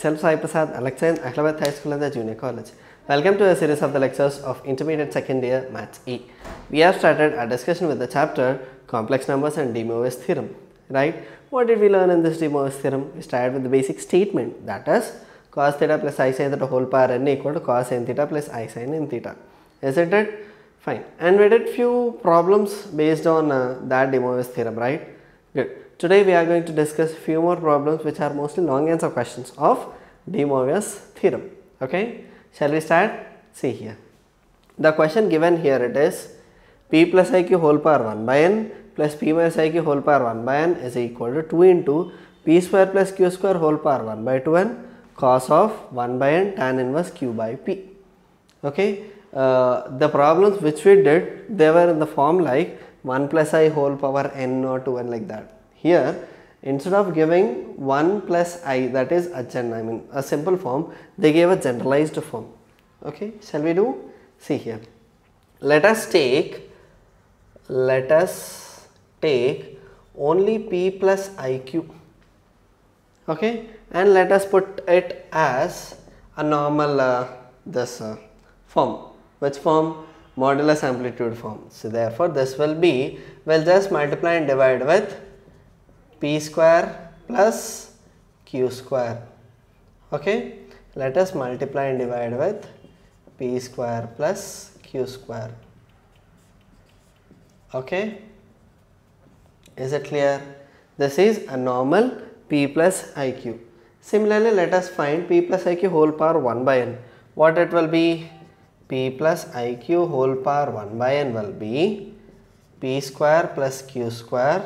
Myself Sai Prasad, a lecturer in Ahle Bait High School and the Junior College. Welcome to a series of the lectures of Intermediate Second Year Maths E. We have started our discussion with the chapter Complex Numbers and De Moivre's Theorem. Right? What did we learn in this De Moivre's Theorem? We started with the basic statement that is cos theta plus i sin theta whole power n equal to cos n theta plus i sin n theta. Isn't it? Fine. And we did few problems based on uh, that De Moivre's Theorem, right? Good. Today we are going to discuss few more problems which are mostly long answer questions of De Moivre's theorem. Okay, shall we start? See here. The question given here it is p plus iq whole power 1 by n plus p minus iq whole power 1 by n is equal to 2 into p square plus q square whole power 1 by 2n cos of 1 by n tan inverse q by p. Okay, uh, the problems which we did they were in the form like 1 plus i whole power n or 2n like that here instead of giving 1 plus i that is a gen I mean a simple form they gave a generalized form. Okay, shall we do? See here. Let us take let us take only p plus iq okay and let us put it as a normal uh, this uh, form which form modulus amplitude form so therefore this will be we'll just multiply and divide with p square plus q square. Okay? Let us multiply and divide with p square plus q square. Okay? Is it clear? This is a normal p plus iq similarly let us find p plus iq whole power 1 by n. What it will be? P plus iq whole power 1 by n will be p square plus q square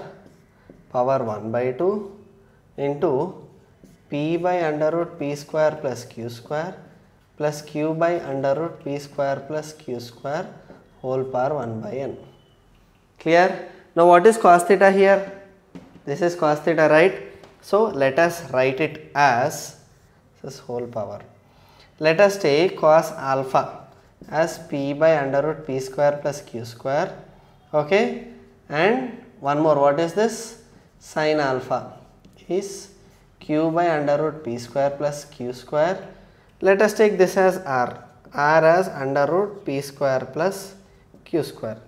power 1 by 2 into p by under root p square plus q square plus q by under root p square plus q square whole power 1 by n. Clear? Now what is cos theta here? This is cos theta right? So let us write it as this whole power. Let us take cos alpha as p by under root p square plus q square okay and one more what is this sin alpha is q by under root p square plus q square. Let us take this as r, r as under root p square plus q square.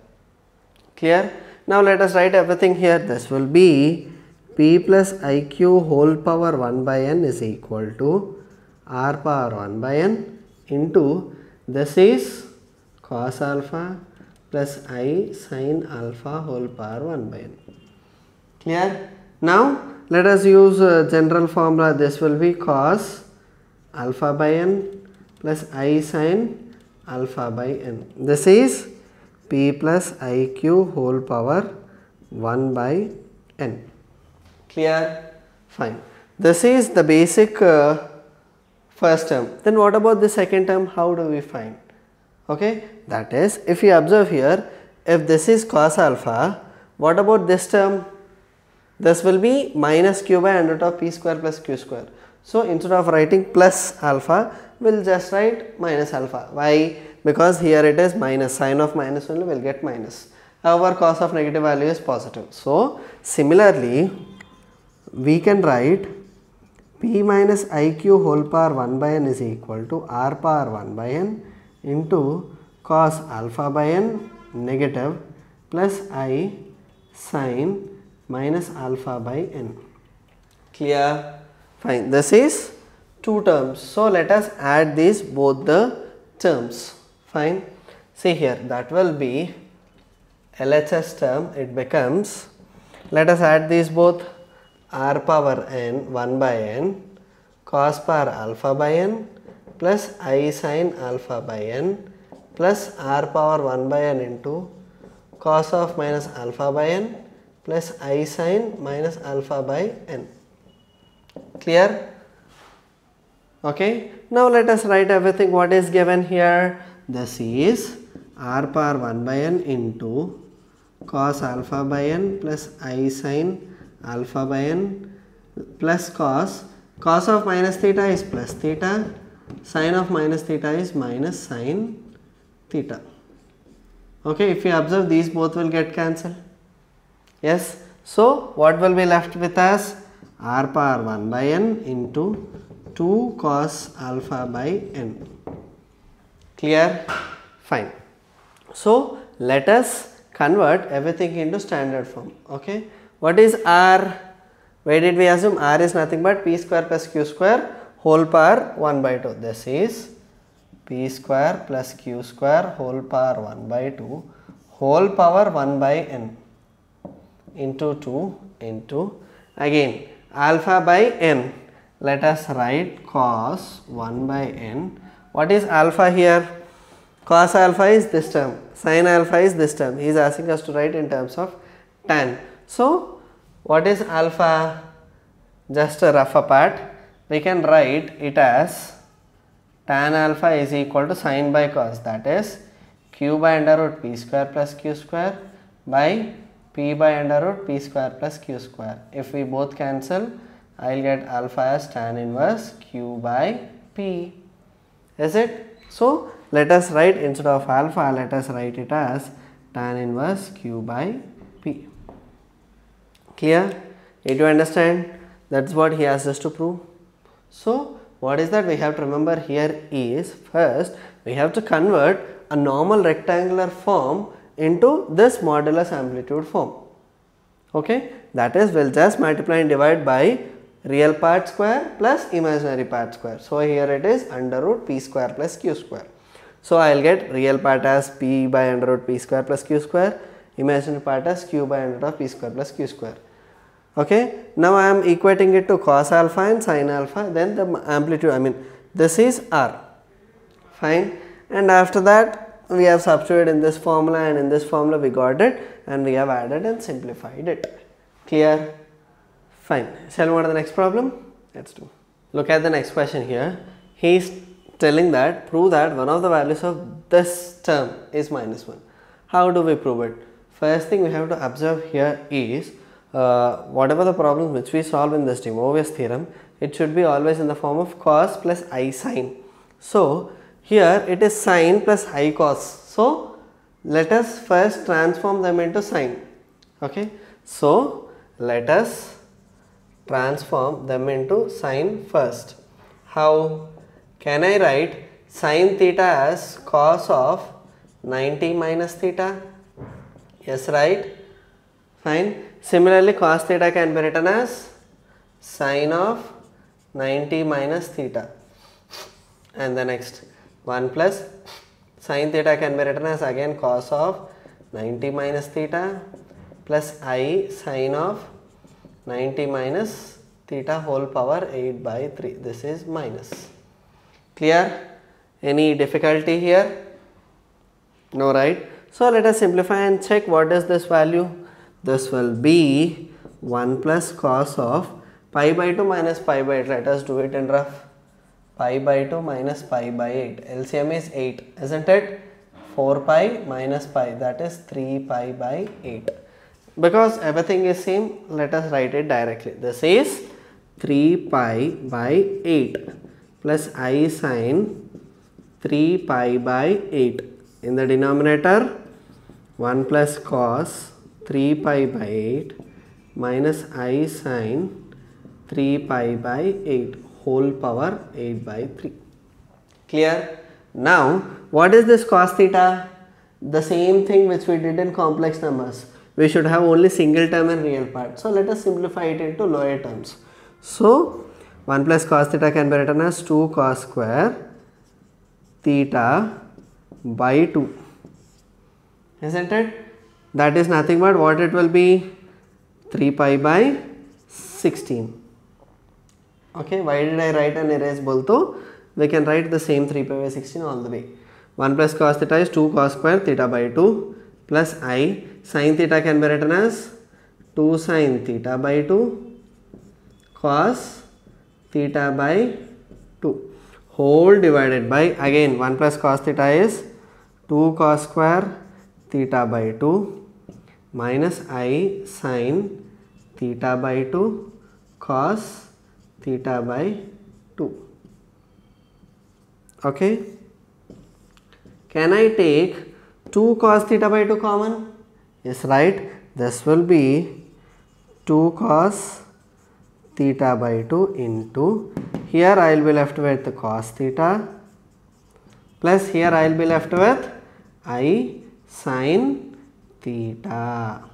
Clear? Now let us write everything here. This will be p plus iq whole power 1 by n is equal to r power 1 by n into this is cos alpha plus i sin alpha whole power 1 by n. Clear? Now let us use uh, general formula this will be cos alpha by n plus i sin alpha by n. This is p plus iq whole power 1 by n. Clear? Fine. This is the basic uh, first term. Then what about the second term? How do we find? Okay, that is if you observe here, if this is cos alpha, what about this term? This will be minus q by under root of p square plus q square. So instead of writing plus alpha, we'll just write minus alpha. Why? Because here it is minus sign of minus only will get minus. However, cos of negative value is positive. So similarly, we can write p minus iq whole power 1 by n is equal to r power 1 by n into cos alpha by n negative plus i sin minus alpha by n. Clear? Fine. This is two terms. So let us add these both the terms. Fine. See here that will be LHS term it becomes let us add these both r power n 1 by n cos power alpha by n plus i sin alpha by n plus r power 1 by n into cos of minus alpha by n plus i sin minus alpha by n. Clear? Okay. Now let us write everything what is given here. This is r power 1 by n into cos alpha by n plus i sin alpha by n plus cos cos of minus theta is plus theta sin of minus theta is minus sin theta okay if you observe these both will get cancelled yes so what will be left with us r power 1 by n into 2 cos alpha by n. Clear? Fine. So, let us convert everything into standard form. Okay. What is R? Where did we assume R is nothing but p square plus q square whole power 1 by 2. This is p square plus q square whole power 1 by 2 whole power 1 by n into 2 into again alpha by n let us write cos 1 by n. What is alpha here? Cos alpha is this term, sin alpha is this term. He is asking us to write in terms of tan. So, what is alpha? Just a rough apart. We can write it as tan alpha is equal to sin by cos that is q by under root p square plus q square by p by under root p square plus q square. If we both cancel I will get alpha as tan inverse q by p. Is it? So, let us write instead of alpha, let us write it as tan inverse q by p. Clear? Did you understand? That is what he asked us to prove. So, what is that we have to remember here is first we have to convert a normal rectangular form into this modulus amplitude form. Okay, that is we'll just multiply and divide by real part square plus imaginary part square. So, here it is under root p square plus q square. So, I will get real part as p by under root p square plus q square, imaginary part as q by under root p square plus q square. Okay. Now, I am equating it to cos alpha and sin alpha then the amplitude I mean this is r fine and after that we have substituted in this formula and in this formula we got it and we have added and simplified it clear Fine. Shall we move to the next problem? Let's do. Look at the next question here. He is telling that prove that one of the values of this term is minus 1. How do we prove it? First thing we have to observe here is uh, whatever the problems which we solve in this De Moivre's theorem, it should be always in the form of cos plus i sine. So, here it is sine plus i cos. So, let us first transform them into sine. Okay. So, let us transform them into sine first. How can I write sine theta as cos of 90 minus theta? Yes, right? Fine. Similarly, cos theta can be written as sine of 90 minus theta. And the next 1 plus sine theta can be written as again cos of 90 minus theta plus i sine of 90 minus theta whole power 8 by 3 this is minus. Clear? Any difficulty here? No right? So let us simplify and check what is this value? This will be 1 plus cos of pi by 2 minus pi by 8 let us do it in rough pi by 2 minus pi by 8 LCM is 8 isn't it? 4 pi minus pi that is 3 pi by 8 because everything is same let us write it directly. This is 3 pi by 8 plus i sine 3 pi by 8 in the denominator 1 plus cos 3 pi by 8 minus i sine 3 pi by 8 whole power 8 by 3 clear? Now what is this cos theta? The same thing which we did in complex numbers. We should have only single term and real part. So, let us simplify it into lower terms. So, 1 plus cos theta can be written as 2 cos square theta by 2 isn't it? That is nothing but what it will be? 3 pi by 16 okay why did I write an erase bolto we can write the same 3 pi by 16 all the way 1 plus cos theta is 2 cos square theta by 2 plus i sin theta can be written as 2 sin theta by 2 cos theta by 2 whole divided by again 1 plus cos theta is 2 cos square theta by 2 minus i sin theta by 2 cos theta by 2 okay? Can I take 2 cos theta by 2 common? Is right. This will be 2 cos theta by 2 into here I will be left with cos theta plus here I will be left with i sin theta.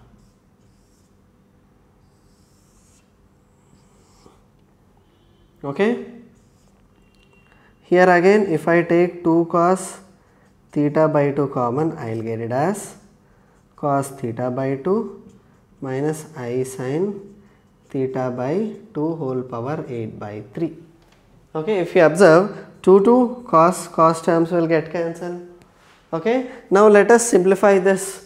Okay. Here again if I take 2 cos theta by 2 common I will get it as cos theta by 2 minus i sin theta by 2 whole power 8 by 3. Okay, if you observe 2 2 cos cos terms will get cancelled. Okay, now let us simplify this.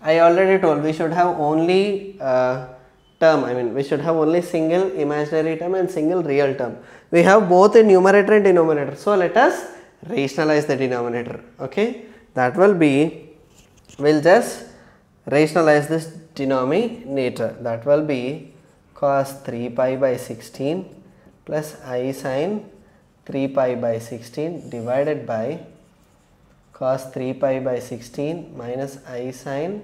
I already told we should have only uh, term, I mean we should have only single imaginary term and single real term. We have both in numerator and denominator. So let us rationalize the denominator. Okay, that will be, we'll just rationalize this denominator. That will be cos 3 pi by 16 plus i sin 3 pi by 16 divided by cos 3 pi by 16 minus i sin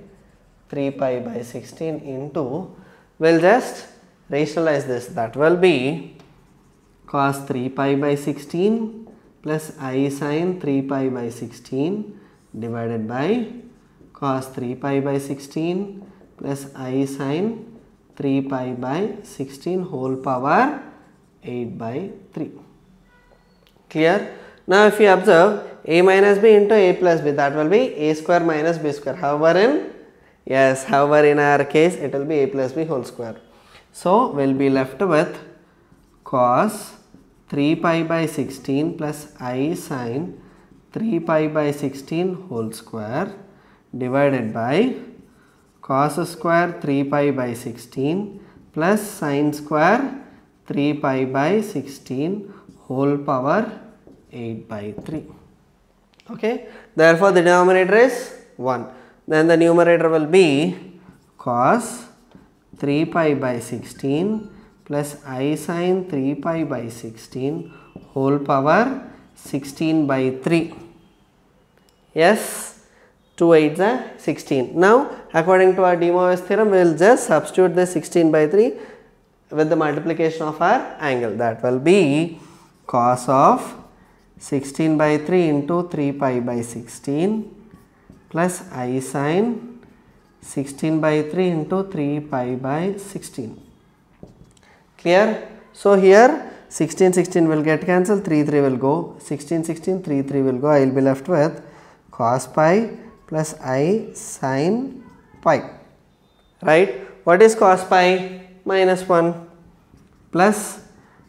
3 pi by 16 into we'll just rationalize this that will be cos 3 pi by 16 plus i sin 3 pi by 16 divided by cos 3 pi by 16 plus i sin 3 pi by 16 whole power 8 by 3. Clear? Now if you observe a minus b into a plus b that will be a square minus b square. However in yes however in our case it will be a plus b whole square. So we'll be left with cos 3 pi by 16 plus i sin 3 pi by 16 whole square divided by cos square 3 pi by 16 plus sin square 3 pi by 16 whole power 8 by 3. Okay. Therefore, the denominator is 1. Then the numerator will be cos 3 pi by 16 plus i sin 3 pi by 16 whole power 16 by 3. Yes, 2 8 is 16. Now, according to our De Moivre's theorem, we will just substitute the 16 by 3 with the multiplication of our angle. That will be cos of 16 by 3 into 3 pi by 16 plus i sine 16 by 3 into 3 pi by 16. Clear? So, here 16 16 will get cancelled 3 3 will go. 16 16 3 3 will go. I will be left with cos pi plus i sine pi. Right? What is cos pi? Minus 1 plus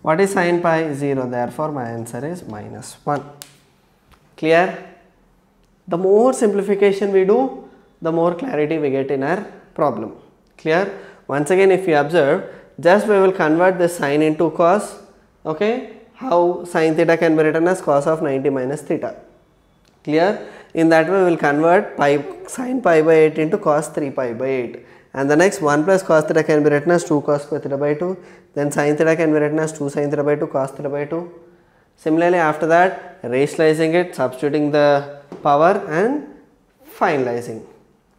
what is sine pi? 0 therefore my answer is minus 1 clear the more simplification we do the more clarity we get in our problem. Clear? Once again if you observe just we will convert this sine into cos okay? How sine theta can be written as cos of 90 minus theta. Clear? In that way we will convert pi sine pi by 8 into cos 3 pi by 8 and the next 1 plus cos theta can be written as 2 cos theta by 2 then sin theta can be written as 2 sin theta by 2 cos theta by 2 similarly after that rationalizing it substituting the power and finalizing.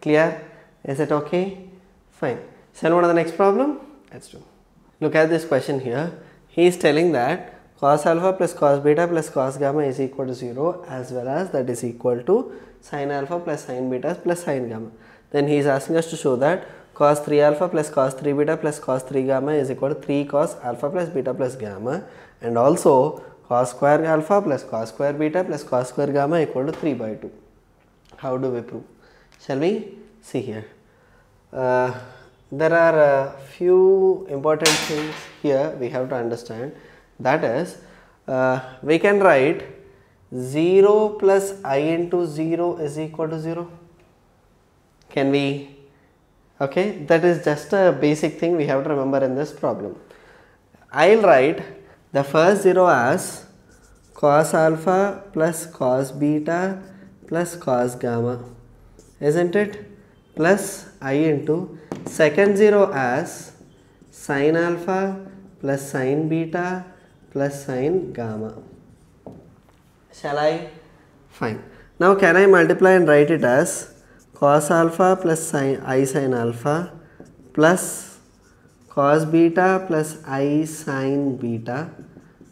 Clear? Is it okay? Fine. We on to the next problem? Let's do. Look at this question here. He is telling that cos alpha plus cos beta plus cos gamma is equal to 0 as well as that is equal to sin alpha plus sin beta plus sin gamma. Then he is asking us to show that cos 3 alpha plus cos 3 beta plus cos 3 gamma is equal to 3 cos alpha plus beta plus gamma. And also cos square alpha plus cos square beta plus cos square gamma equal to 3 by 2. How do we prove? Shall we see here? Uh, there are a few important things here we have to understand that is uh, we can write 0 plus i into 0 is equal to 0 can we okay that is just a basic thing we have to remember in this problem i'll write the first 0 as cos alpha plus cos beta plus cos gamma isn't it? Plus i into second 0 as sin alpha plus sin beta plus sin gamma. Shall i? Fine. Now can i multiply and write it as cos alpha plus sin i sin alpha plus cos beta plus i sin beta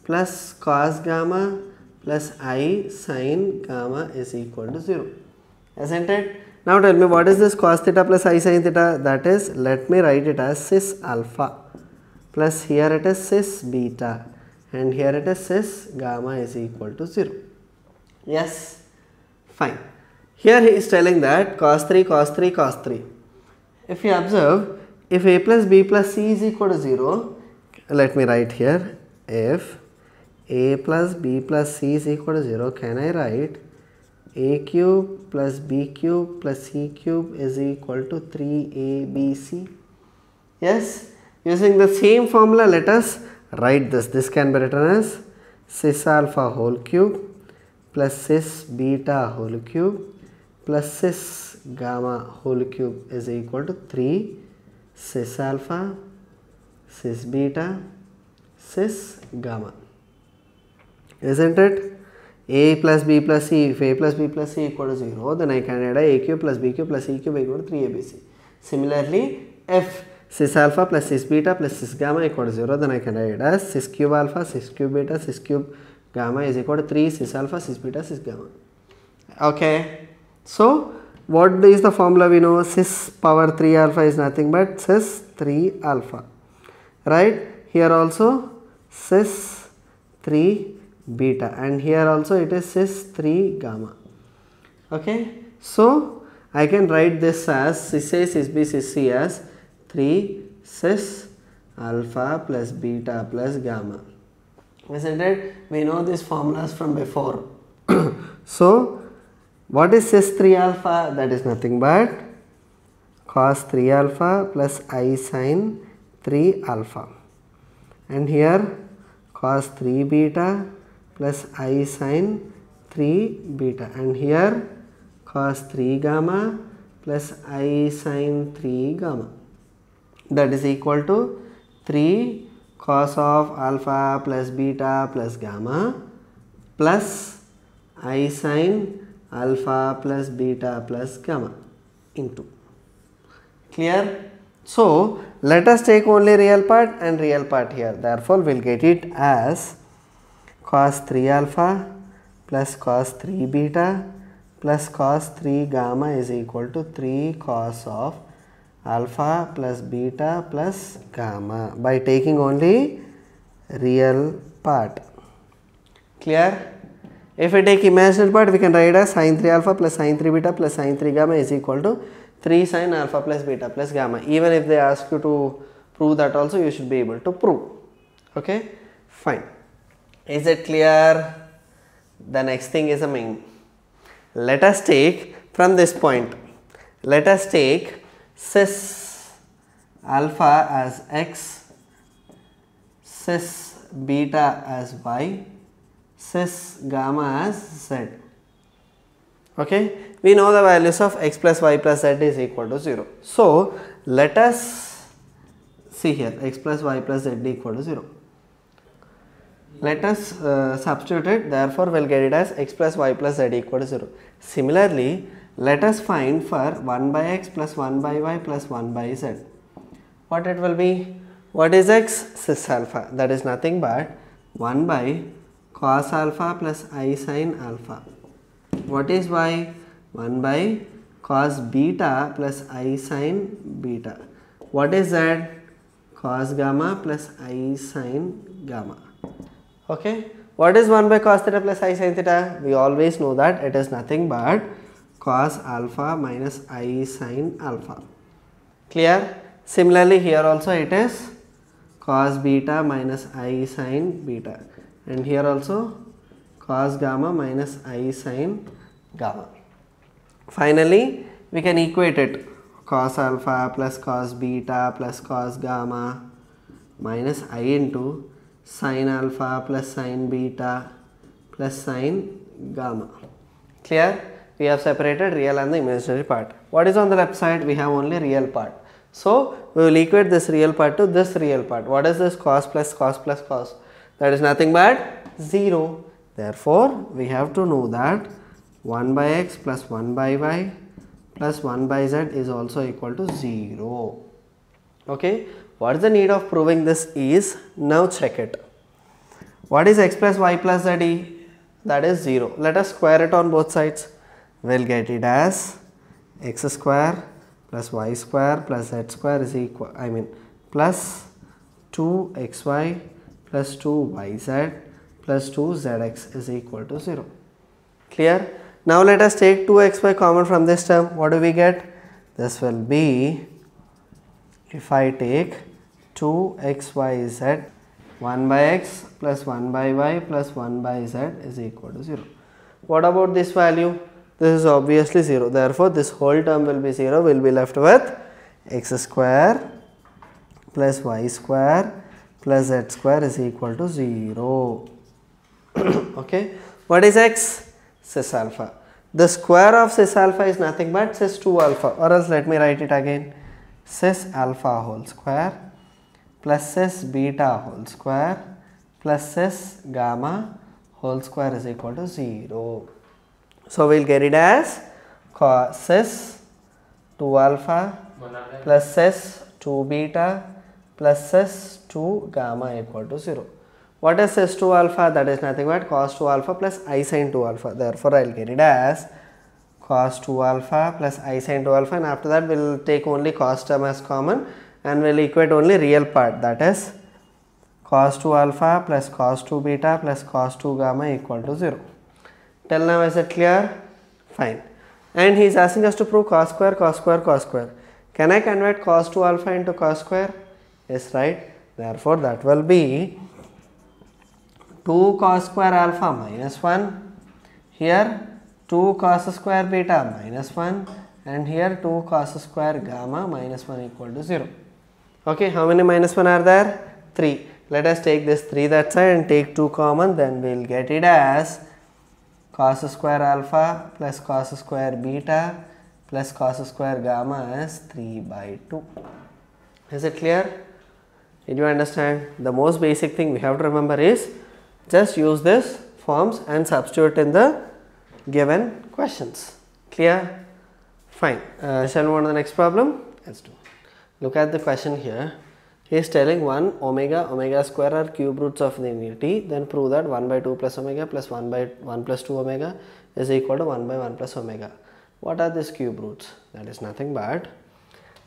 plus cos gamma plus i sin gamma is equal to 0. Isn't it? Now tell me what is this cos theta plus i sin theta? That is, let me write it as cis alpha plus here it is cis beta and here it is cis gamma is equal to 0. Yes, fine. Here he is telling that cos 3, cos 3, cos 3. If you observe, if a plus b plus c is equal to 0, let me write here, if a plus b plus c is equal to 0, can I write a cube plus b cube plus c cube is equal to 3abc? Yes, using the same formula, let us write this. This can be written as cis alpha whole cube plus cis beta whole cube plus cis gamma whole cube is equal to 3 cis alpha cis beta cis gamma isn't it a plus b plus c if a plus b plus c equal to 0 then I can add a cube plus b cube plus c cube equal to 3abc similarly if cis alpha plus cis beta plus cis gamma equal to 0 then I can write as cis cube alpha cis cube beta cis cube gamma is equal to 3 cis alpha cis beta cis gamma okay so what is the formula we know? Cis power 3 alpha is nothing but cis 3 alpha. Right? Here also cis 3 beta. And here also it is cis 3 gamma. Okay? So I can write this as cis A cis B cis C as 3 cis alpha plus beta plus gamma. Isn't it? We know these formulas from before. So what is cis 3 alpha? That is nothing but cos 3 alpha plus i sin 3 alpha. And here cos 3 beta plus i sin 3 beta. And here cos 3 gamma plus i sin 3 gamma. That is equal to 3 cos of alpha plus beta plus gamma plus i sin alpha plus beta plus gamma into. Clear? So let us take only real part and real part here. Therefore we'll get it as cos 3 alpha plus cos 3 beta plus cos 3 gamma is equal to 3 cos of alpha plus beta plus gamma by taking only real part. Clear if we take imaginary part we can write as sin 3 alpha plus sin 3 beta plus sin 3 gamma is equal to 3 sin alpha plus beta plus gamma. Even if they ask you to prove that also you should be able to prove. Okay? Fine. Is it clear? The next thing is a main. Let us take from this point let us take cis alpha as x cis beta as y cis gamma as z. Okay? We know the values of x plus y plus z is equal to 0 so let us see here. x plus y plus z equal to 0 let us uh, substitute it. Therefore we'll get it as x plus y plus z equal to 0 similarly let us find for 1 by x plus 1 by y plus 1 by z. What it will be? What is x? Cis alpha. That is nothing but 1 by cos alpha plus i sin alpha. What is y? 1 by cos beta plus i sin beta. What is z? Cos gamma plus i sin gamma. Okay? What is 1 by cos theta plus i sin theta? We always know that it is nothing but cos alpha minus i sin alpha. Clear? Similarly here also it is cos beta minus i sin beta and here also cos gamma minus i sin gamma. Finally we can equate it. Cos alpha plus cos beta plus cos gamma minus i into sin alpha plus sin beta plus sin gamma. Clear? We have separated real and the imaginary part. What is on the left side? We have only real part. So we will equate this real part to this real part. What is this? Cos plus cos plus cos that is nothing but 0 therefore we have to know that 1 by x plus 1 by y plus 1 by z is also equal to 0 okay what is the need of proving this is now check it What is x plus y plus z? That is 0. Let us square it on both sides. We'll get it as x square plus y square plus z square is equal, I mean plus 2xy plus 2yz plus 2zx is equal to 0. Clear? Now let us take 2xy common from this term. What do we get? This will be if I take 2xyz 1 by x plus 1 by y plus 1 by z is equal to 0. What about this value? This is obviously 0. Therefore, this whole term will be 0. We will be left with x square plus y square plus z square is equal to 0. okay. What is x? cis alpha. The square of cis alpha is nothing but cis 2 alpha or else let me write it again cis alpha whole square plus cis beta whole square plus cis gamma whole square is equal to 0. So, we will get it as cos cis 2 alpha plus cis 2 beta plus cis 2 gamma equal to 0. What is cis 2 alpha? That is nothing but cos 2 alpha plus i sin 2 alpha. Therefore, I will get it as cos 2 alpha plus i sin 2 alpha and after that we will take only cos term as common and we will equate only real part that is cos 2 alpha plus cos 2 beta plus cos 2 gamma equal to 0. Till now is it clear? Fine. And he is asking us to prove cos square, cos square, cos square. Can I convert cos 2 alpha into cos square? Yes, right. Therefore, that will be 2 cos square alpha minus 1. Here 2 cos square beta minus 1 and here 2 cos square gamma minus 1 equal to 0. Okay, how many minus 1 are there? 3. Let us take this 3 that side and take 2 common then we will get it as cos square alpha plus cos square beta plus cos square gamma is 3 by 2. Is it clear? Did you understand? The most basic thing we have to remember is just use this forms and substitute in the given questions. Clear? Fine. Uh, shall we move on to the next problem? Let's do. Look at the question here. He is telling 1 omega omega square are cube roots of the unity then prove that 1 by 2 plus omega plus 1 by 1 plus 2 omega is equal to 1 by 1 plus omega. What are these cube roots? That is nothing but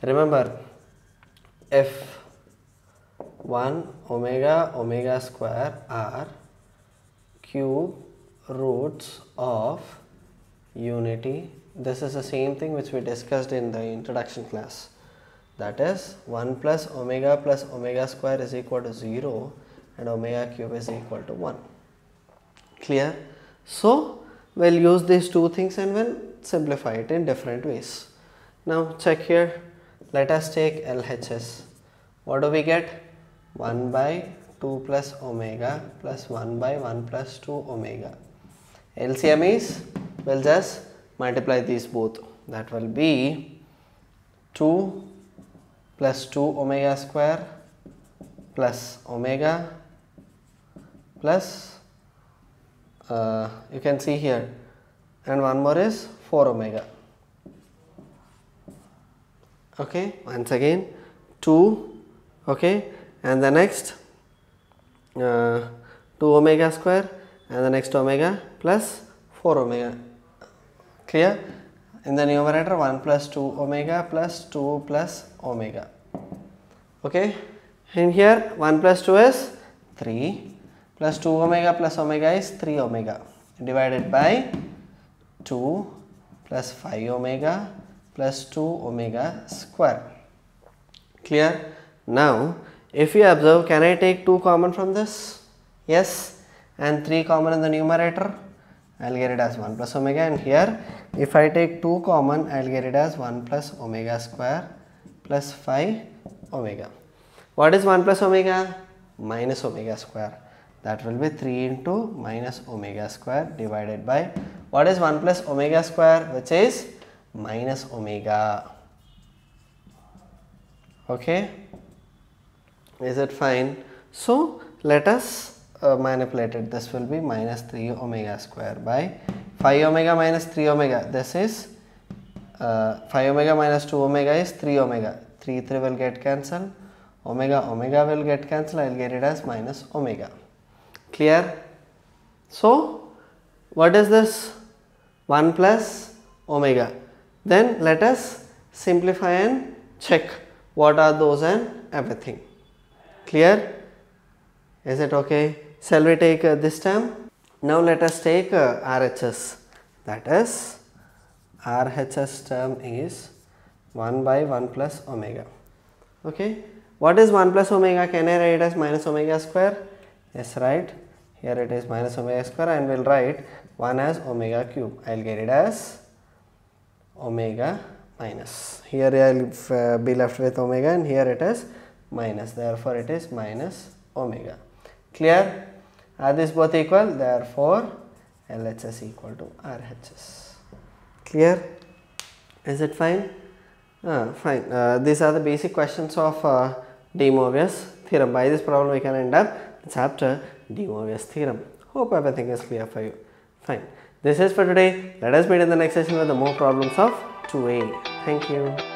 remember if 1 omega omega square are cube roots of unity. This is the same thing which we discussed in the introduction class. That is 1 plus omega plus omega square is equal to 0 and omega cube is equal to 1 clear? So we'll use these two things and we'll simplify it in different ways. Now check here. Let us take LHS what do we get 1 by 2 plus omega plus 1 by 1 plus 2 omega. LCM is we'll just multiply these both. That will be 2 plus 2 omega square plus omega plus uh, you can see here. And one more is 4 omega. Okay once again 2 okay and the next uh, 2 omega square and the next omega plus 4 omega. Clear? In the numerator 1 plus 2 omega plus 2 plus omega. Okay? In here 1 plus 2 is 3 plus 2 omega plus omega is 3 omega. Divided by 2 plus 5 omega plus 2 omega square. Clear? Now if you observe can I take 2 common from this? Yes. And 3 common in the numerator? I will get it as 1 plus omega. And here if I take 2 common I will get it as 1 plus omega square plus 5 omega. What is 1 plus omega? Minus omega square. That will be 3 into minus omega square divided by what is 1 plus omega square? Which is minus omega. Okay, is it fine? So, let us uh, it. this will be minus 3 omega square by 5 omega minus 3 omega this is uh, 5 omega minus 2 omega is 3 omega 3 3 will get cancelled omega omega will get cancelled I will get it as minus omega Clear? So, what is this? 1 plus omega. Then let us simplify and check what are those and everything. Clear? Is it okay? Shall we take uh, this term? Now let us take uh, RHS. That is RHS term is 1 by 1 plus omega. Okay. What is 1 plus omega? Can I write as minus omega square? Yes, right. Here it is minus omega square and we'll write 1 as omega cube. I'll get it as omega minus. Here I'll uh, be left with omega and here it is minus. Therefore, it is minus omega. Clear? Are these both equal? Therefore, LHS equal to RHS. Clear? Is it fine? Ah, fine. Uh, these are the basic questions of uh, De Moivre's theorem. By this problem, we can end up the chapter De Moivre's theorem. Hope everything is clear for you. Fine. This is for today. Let us meet in the next session with the more problems of 2a. Thank you.